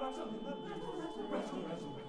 wrestle, wrestle, wrestle, wrestle.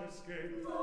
escape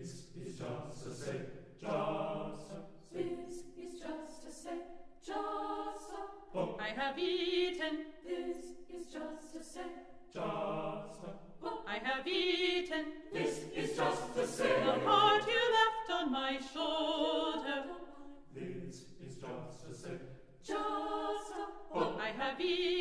This is just a say just a This is just a say just a oh. I have eaten. This is just a say just a oh. I have eaten. This is just a say The part you left on my shoulder. This is just a say just a oh. I have eaten.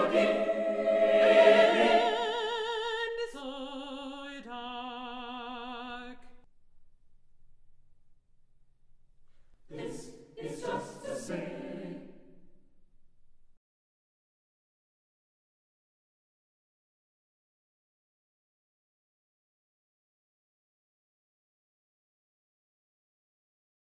Odin.